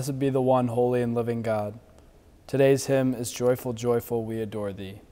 Blessed be the one holy and living God. Today's hymn is Joyful, Joyful, We Adore Thee.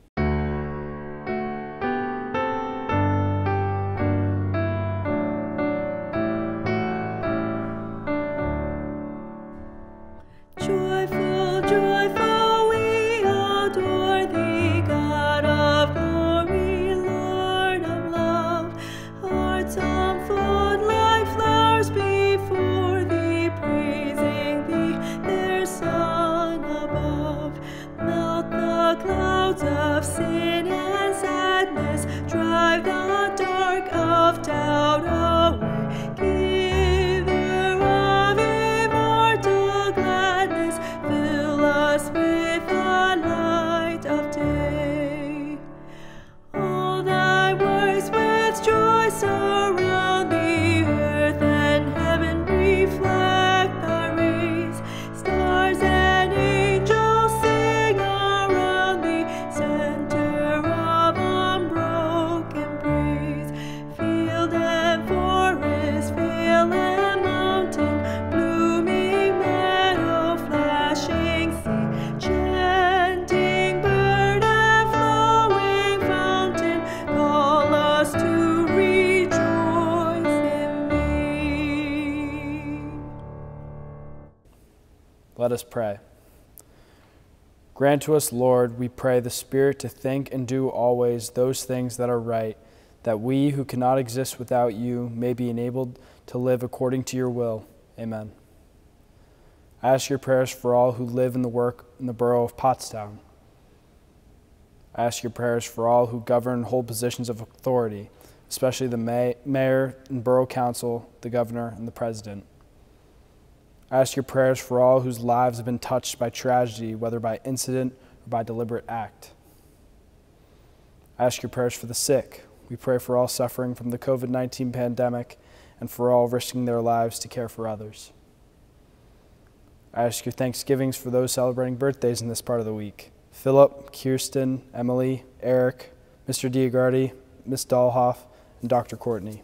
Grant to us, Lord, we pray, the Spirit to think and do always those things that are right, that we who cannot exist without you may be enabled to live according to your will. Amen. I ask your prayers for all who live in the work in the borough of Pottstown. I ask your prayers for all who govern hold positions of authority, especially the may- mayor and borough council, the governor, and the president. I ask your prayers for all whose lives have been touched by tragedy, whether by incident or by deliberate act. I ask your prayers for the sick. We pray for all suffering from the COVID 19 pandemic and for all risking their lives to care for others. I ask your thanksgivings for those celebrating birthdays in this part of the week Philip, Kirsten, Emily, Eric, Mr. Diagardi, Miss Dahlhoff, and Dr. Courtney.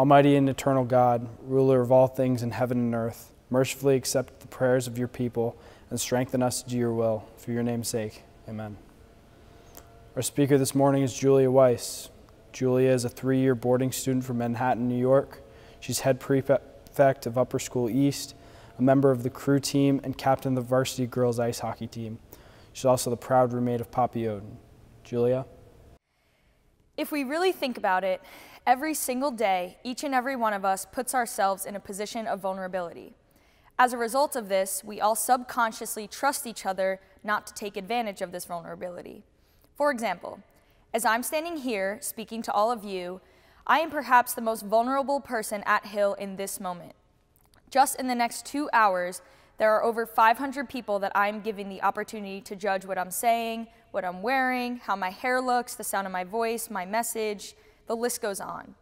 Almighty and eternal God, ruler of all things in heaven and earth, mercifully accept the prayers of your people and strengthen us to do your will. For your name's sake, amen. Our speaker this morning is Julia Weiss. Julia is a three year boarding student from Manhattan, New York. She's head prefect of Upper School East, a member of the crew team, and captain of the varsity girls ice hockey team. She's also the proud roommate of Poppy Oden. Julia? If we really think about it, every single day, each and every one of us puts ourselves in a position of vulnerability. As a result of this, we all subconsciously trust each other not to take advantage of this vulnerability. For example, as I'm standing here speaking to all of you, I am perhaps the most vulnerable person at Hill in this moment. Just in the next two hours, there are over 500 people that I'm giving the opportunity to judge what I'm saying, what I'm wearing, how my hair looks, the sound of my voice, my message, the list goes on.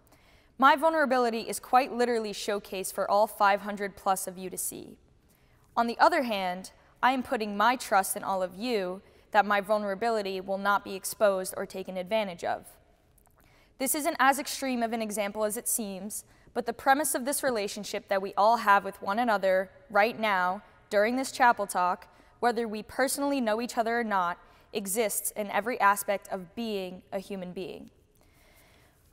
My vulnerability is quite literally showcased for all 500 plus of you to see. On the other hand, I am putting my trust in all of you that my vulnerability will not be exposed or taken advantage of. This isn't as extreme of an example as it seems, but the premise of this relationship that we all have with one another right now during this chapel talk, whether we personally know each other or not, exists in every aspect of being a human being.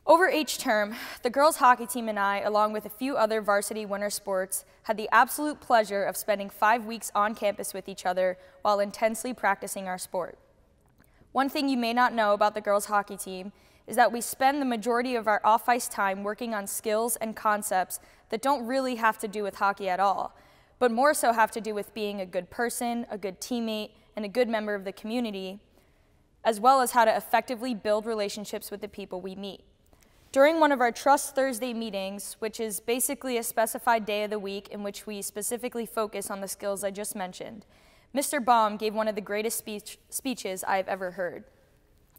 Over each term, the girls' hockey team and I, along with a few other varsity winter sports, had the absolute pleasure of spending five weeks on campus with each other while intensely practicing our sport. One thing you may not know about the girls' hockey team is that we spend the majority of our off ice time working on skills and concepts that don't really have to do with hockey at all, but more so have to do with being a good person, a good teammate, and a good member of the community, as well as how to effectively build relationships with the people we meet. During one of our Trust Thursday meetings, which is basically a specified day of the week in which we specifically focus on the skills I just mentioned, Mr. Baum gave one of the greatest speech, speeches I've ever heard.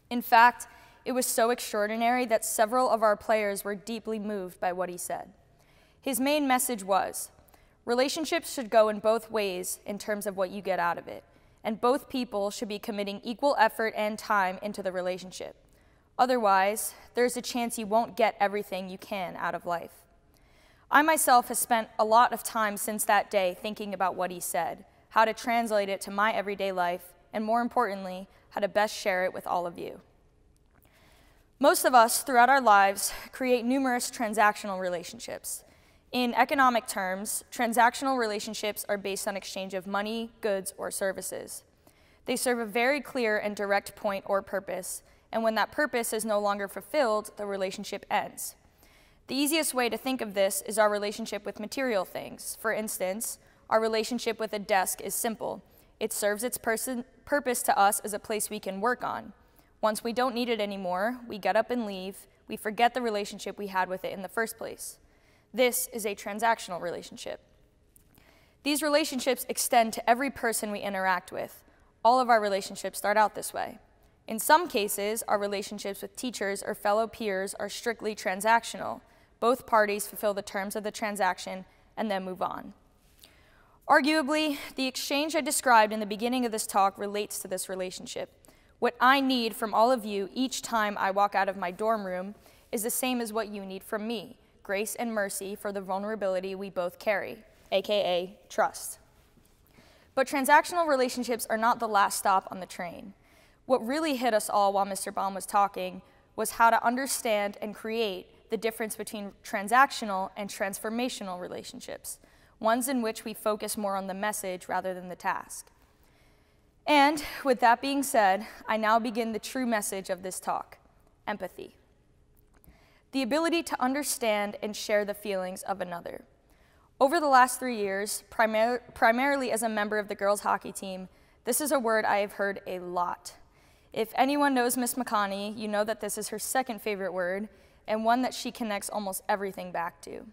In fact, it was so extraordinary that several of our players were deeply moved by what he said. His main message was relationships should go in both ways in terms of what you get out of it, and both people should be committing equal effort and time into the relationship. Otherwise, there's a chance you won't get everything you can out of life. I myself have spent a lot of time since that day thinking about what he said, how to translate it to my everyday life, and more importantly, how to best share it with all of you. Most of us throughout our lives create numerous transactional relationships. In economic terms, transactional relationships are based on exchange of money, goods, or services. They serve a very clear and direct point or purpose, and when that purpose is no longer fulfilled, the relationship ends. The easiest way to think of this is our relationship with material things. For instance, our relationship with a desk is simple. It serves its person, purpose to us as a place we can work on. Once we don't need it anymore, we get up and leave. We forget the relationship we had with it in the first place. This is a transactional relationship. These relationships extend to every person we interact with. All of our relationships start out this way. In some cases, our relationships with teachers or fellow peers are strictly transactional. Both parties fulfill the terms of the transaction and then move on. Arguably, the exchange I described in the beginning of this talk relates to this relationship. What I need from all of you each time I walk out of my dorm room is the same as what you need from me grace and mercy for the vulnerability we both carry, aka trust. But transactional relationships are not the last stop on the train. What really hit us all while Mr. Baum was talking was how to understand and create the difference between transactional and transformational relationships, ones in which we focus more on the message rather than the task. And with that being said, I now begin the true message of this talk empathy. The ability to understand and share the feelings of another. Over the last three years, primar primarily as a member of the girls' hockey team, this is a word I have heard a lot. If anyone knows Miss McConney, you know that this is her second favorite word, and one that she connects almost everything back to.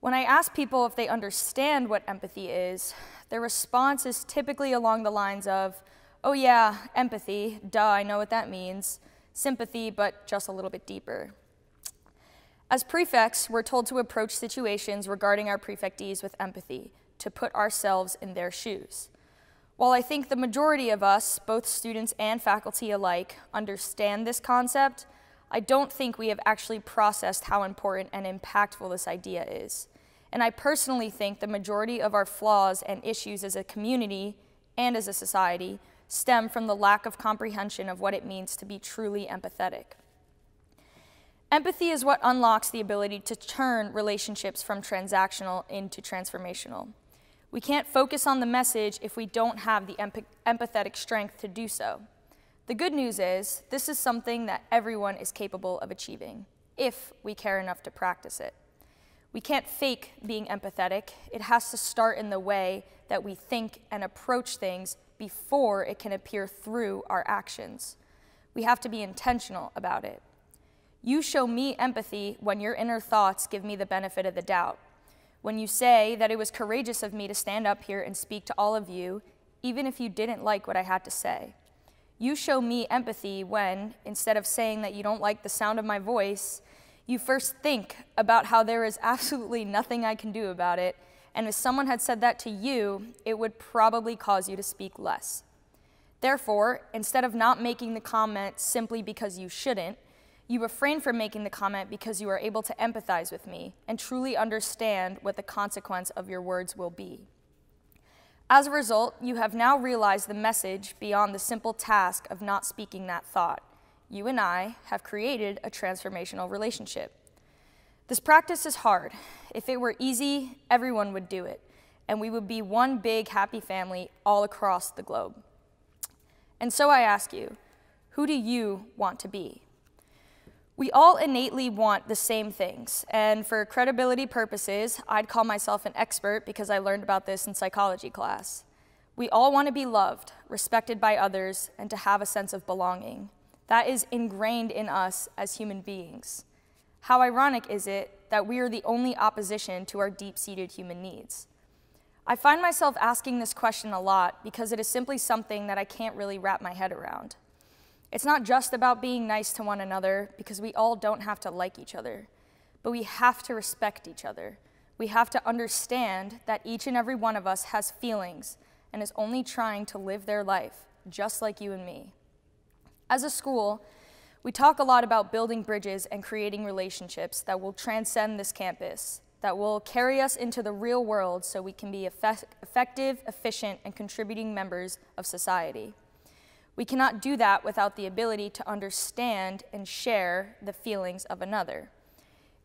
When I ask people if they understand what empathy is, their response is typically along the lines of, oh yeah, empathy, duh, I know what that means, sympathy, but just a little bit deeper. As prefects, we're told to approach situations regarding our prefectees with empathy, to put ourselves in their shoes. While I think the majority of us, both students and faculty alike, understand this concept, I don't think we have actually processed how important and impactful this idea is. And I personally think the majority of our flaws and issues as a community and as a society stem from the lack of comprehension of what it means to be truly empathetic. Empathy is what unlocks the ability to turn relationships from transactional into transformational. We can't focus on the message if we don't have the empathetic strength to do so. The good news is, this is something that everyone is capable of achieving, if we care enough to practice it. We can't fake being empathetic. It has to start in the way that we think and approach things before it can appear through our actions. We have to be intentional about it. You show me empathy when your inner thoughts give me the benefit of the doubt. When you say that it was courageous of me to stand up here and speak to all of you, even if you didn't like what I had to say. You show me empathy when, instead of saying that you don't like the sound of my voice, you first think about how there is absolutely nothing I can do about it, and if someone had said that to you, it would probably cause you to speak less. Therefore, instead of not making the comment simply because you shouldn't, you refrain from making the comment because you are able to empathize with me and truly understand what the consequence of your words will be. As a result, you have now realized the message beyond the simple task of not speaking that thought. You and I have created a transformational relationship. This practice is hard. If it were easy, everyone would do it, and we would be one big happy family all across the globe. And so I ask you, who do you want to be? We all innately want the same things, and for credibility purposes, I'd call myself an expert because I learned about this in psychology class. We all want to be loved, respected by others, and to have a sense of belonging. That is ingrained in us as human beings. How ironic is it that we are the only opposition to our deep seated human needs? I find myself asking this question a lot because it is simply something that I can't really wrap my head around. It's not just about being nice to one another, because we all don't have to like each other, but we have to respect each other. We have to understand that each and every one of us has feelings and is only trying to live their life, just like you and me. As a school, we talk a lot about building bridges and creating relationships that will transcend this campus. that will carry us into the real world so we can be effect- effective, efficient, and contributing members of society. We cannot do that without the ability to understand and share the feelings of another.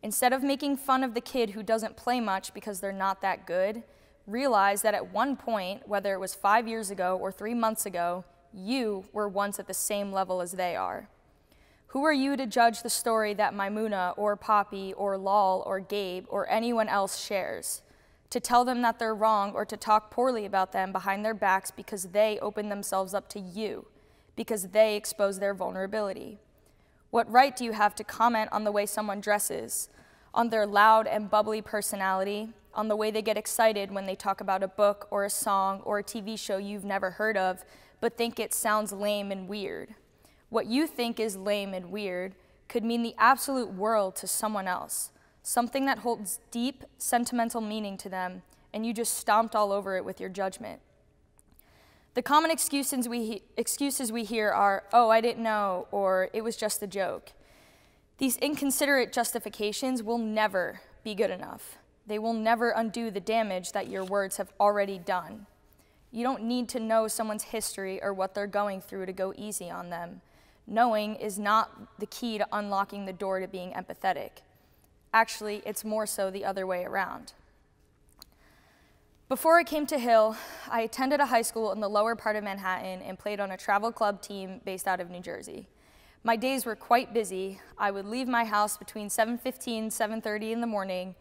Instead of making fun of the kid who doesn't play much because they're not that good, realize that at one point, whether it was five years ago or three months ago, you were once at the same level as they are. Who are you to judge the story that Maimuna or Poppy or Lal or Gabe or anyone else shares? To tell them that they're wrong or to talk poorly about them behind their backs because they open themselves up to you, because they expose their vulnerability? What right do you have to comment on the way someone dresses, on their loud and bubbly personality, on the way they get excited when they talk about a book or a song or a TV show you've never heard of, but think it sounds lame and weird? What you think is lame and weird could mean the absolute world to someone else, something that holds deep sentimental meaning to them, and you just stomped all over it with your judgment. The common excuses we, excuses we hear are, oh, I didn't know, or it was just a joke. These inconsiderate justifications will never be good enough. They will never undo the damage that your words have already done. You don't need to know someone's history or what they're going through to go easy on them knowing is not the key to unlocking the door to being empathetic. Actually, it's more so the other way around. Before I came to Hill, I attended a high school in the lower part of Manhattan and played on a travel club team based out of New Jersey. My days were quite busy. I would leave my house between 7:15, and 7:30 in the morning,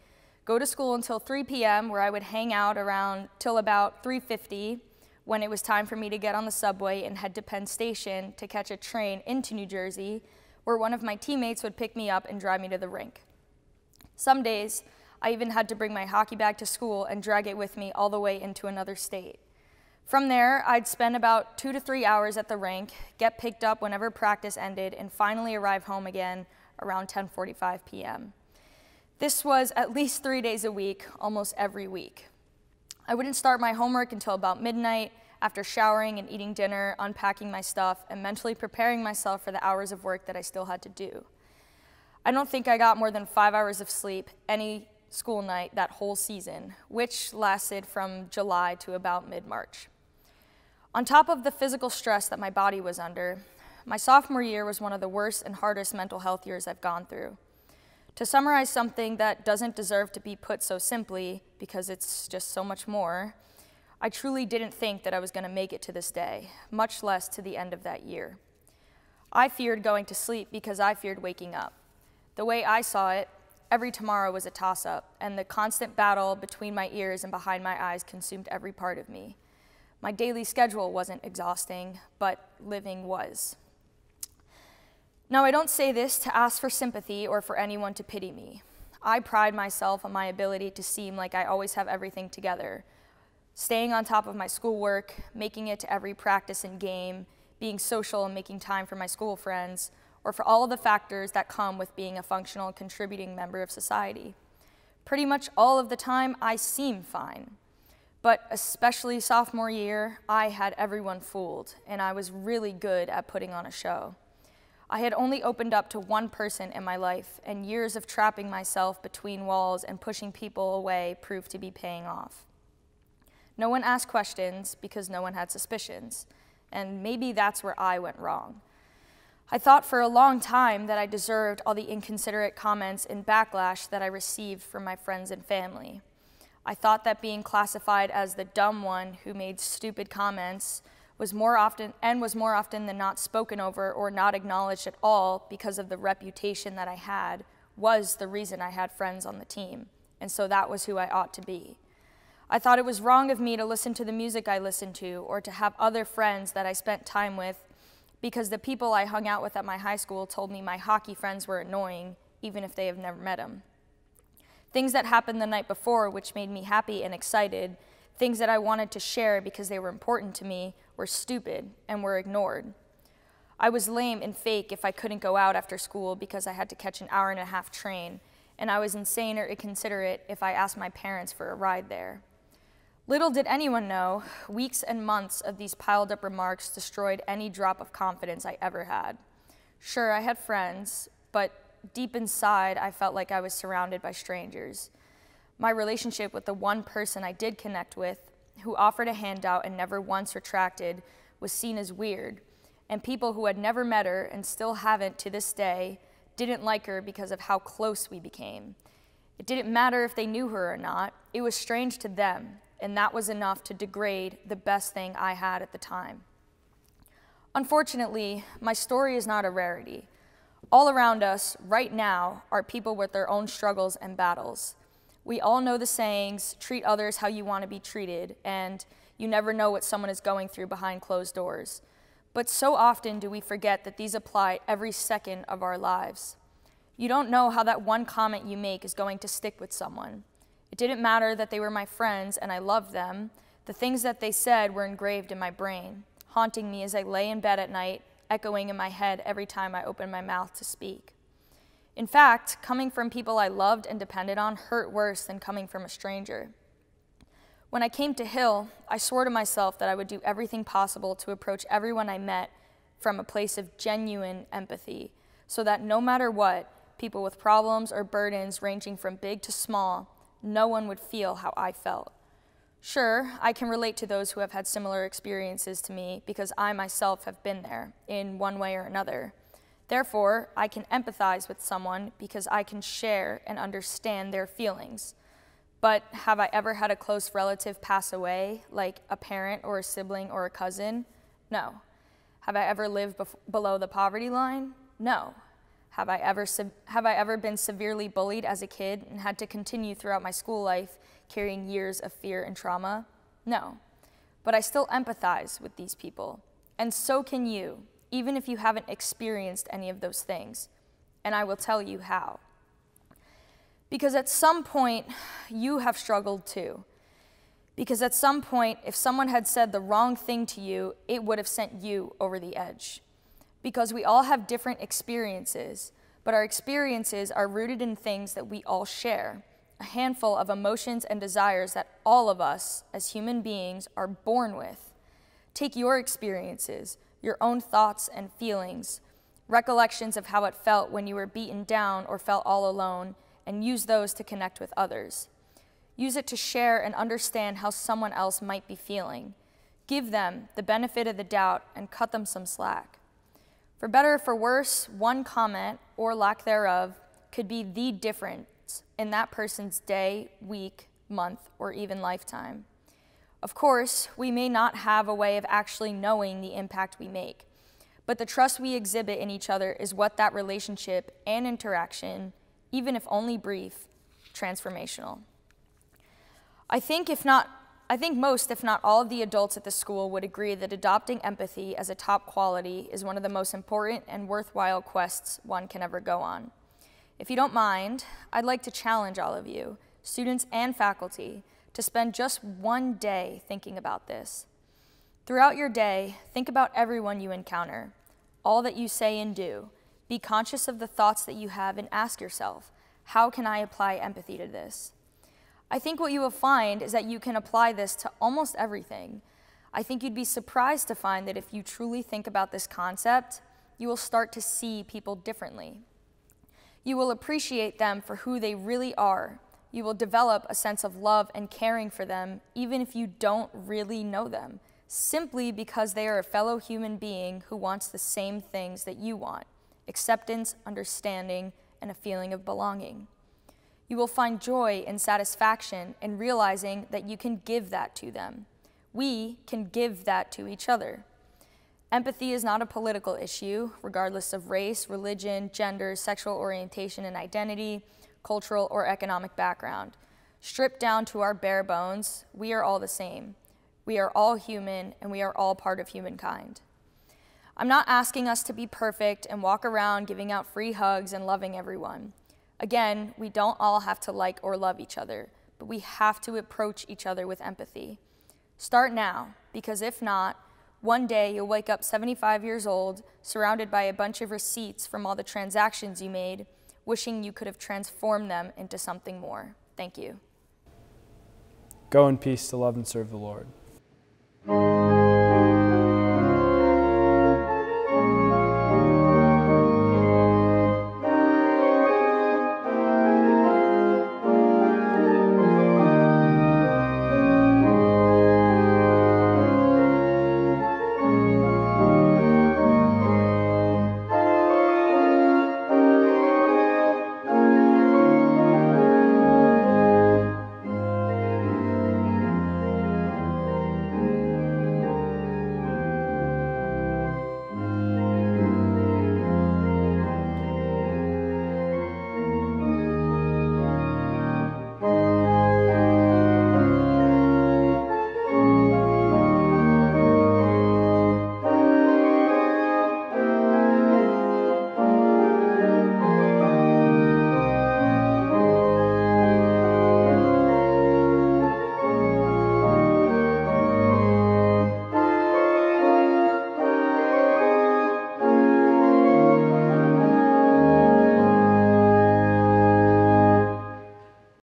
go to school until 3 p.m. where I would hang out around till about 3:50 when it was time for me to get on the subway and head to Penn Station to catch a train into New Jersey, where one of my teammates would pick me up and drive me to the rink. Some days, I even had to bring my hockey bag to school and drag it with me all the way into another state. From there, I'd spend about two to three hours at the rink, get picked up whenever practice ended, and finally arrive home again around 10:45 p.m. This was at least three days a week, almost every week. I wouldn't start my homework until about midnight after showering and eating dinner, unpacking my stuff, and mentally preparing myself for the hours of work that I still had to do. I don't think I got more than five hours of sleep any school night that whole season, which lasted from July to about mid March. On top of the physical stress that my body was under, my sophomore year was one of the worst and hardest mental health years I've gone through. To summarize something that doesn't deserve to be put so simply, because it's just so much more, I truly didn't think that I was going to make it to this day, much less to the end of that year. I feared going to sleep because I feared waking up. The way I saw it, every tomorrow was a toss up, and the constant battle between my ears and behind my eyes consumed every part of me. My daily schedule wasn't exhausting, but living was. Now, I don't say this to ask for sympathy or for anyone to pity me. I pride myself on my ability to seem like I always have everything together. Staying on top of my schoolwork, making it to every practice and game, being social and making time for my school friends, or for all of the factors that come with being a functional, contributing member of society. Pretty much all of the time, I seem fine. But especially sophomore year, I had everyone fooled, and I was really good at putting on a show. I had only opened up to one person in my life, and years of trapping myself between walls and pushing people away proved to be paying off. No one asked questions because no one had suspicions, and maybe that's where I went wrong. I thought for a long time that I deserved all the inconsiderate comments and backlash that I received from my friends and family. I thought that being classified as the dumb one who made stupid comments was more often and was more often than not spoken over or not acknowledged at all because of the reputation that I had was the reason I had friends on the team. And so that was who I ought to be. I thought it was wrong of me to listen to the music I listened to or to have other friends that I spent time with because the people I hung out with at my high school told me my hockey friends were annoying, even if they have never met them. Things that happened the night before, which made me happy and excited, things that I wanted to share because they were important to me, were stupid and were ignored. I was lame and fake if I couldn't go out after school because I had to catch an hour and a half train, and I was insane or inconsiderate if I asked my parents for a ride there. Little did anyone know, weeks and months of these piled up remarks destroyed any drop of confidence I ever had. Sure, I had friends, but deep inside, I felt like I was surrounded by strangers. My relationship with the one person I did connect with, who offered a handout and never once retracted, was seen as weird. And people who had never met her and still haven't to this day didn't like her because of how close we became. It didn't matter if they knew her or not, it was strange to them, and that was enough to degrade the best thing I had at the time. Unfortunately, my story is not a rarity. All around us, right now, are people with their own struggles and battles. We all know the sayings treat others how you want to be treated, and you never know what someone is going through behind closed doors. But so often do we forget that these apply every second of our lives. You don't know how that one comment you make is going to stick with someone. It didn't matter that they were my friends and I loved them. The things that they said were engraved in my brain, haunting me as I lay in bed at night, echoing in my head every time I opened my mouth to speak. In fact, coming from people I loved and depended on hurt worse than coming from a stranger. When I came to Hill, I swore to myself that I would do everything possible to approach everyone I met from a place of genuine empathy, so that no matter what, people with problems or burdens ranging from big to small, no one would feel how I felt. Sure, I can relate to those who have had similar experiences to me because I myself have been there in one way or another. Therefore, I can empathize with someone because I can share and understand their feelings. But have I ever had a close relative pass away, like a parent or a sibling or a cousin? No. Have I ever lived below the poverty line? No. Have I, ever have I ever been severely bullied as a kid and had to continue throughout my school life carrying years of fear and trauma? No. But I still empathize with these people. And so can you, even if you haven't experienced any of those things. And I will tell you how. Because at some point, you have struggled too. Because at some point, if someone had said the wrong thing to you, it would have sent you over the edge. Because we all have different experiences, but our experiences are rooted in things that we all share a handful of emotions and desires that all of us, as human beings, are born with. Take your experiences, your own thoughts and feelings, recollections of how it felt when you were beaten down or felt all alone and use those to connect with others. Use it to share and understand how someone else might be feeling. Give them the benefit of the doubt and cut them some slack. For better or for worse, one comment or lack thereof could be the difference in that person's day, week, month, or even lifetime. Of course, we may not have a way of actually knowing the impact we make, but the trust we exhibit in each other is what that relationship and interaction even if only brief, transformational. I think if not I think most, if not all, of the adults at the school would agree that adopting empathy as a top quality is one of the most important and worthwhile quests one can ever go on. If you don't mind, I'd like to challenge all of you, students and faculty, to spend just one day thinking about this. Throughout your day, think about everyone you encounter, all that you say and do, be conscious of the thoughts that you have and ask yourself, how can I apply empathy to this? I think what you will find is that you can apply this to almost everything. I think you'd be surprised to find that if you truly think about this concept, you will start to see people differently. You will appreciate them for who they really are. You will develop a sense of love and caring for them, even if you don't really know them, simply because they are a fellow human being who wants the same things that you want acceptance, understanding, and a feeling of belonging. You will find joy and satisfaction in realizing that you can give that to them. We can give that to each other. Empathy is not a political issue, regardless of race, religion, gender, sexual orientation and identity, cultural or economic background. Stripped down to our bare bones, we are all the same. We are all human, and we are all part of humankind. I'm not asking us to be perfect and walk around giving out free hugs and loving everyone. Again, we don't all have to like or love each other, but we have to approach each other with empathy. Start now, because if not, one day you'll wake up 75 years old, surrounded by a bunch of receipts from all the transactions you made, wishing you could have transformed them into something more. Thank you. Go in peace to love and serve the Lord.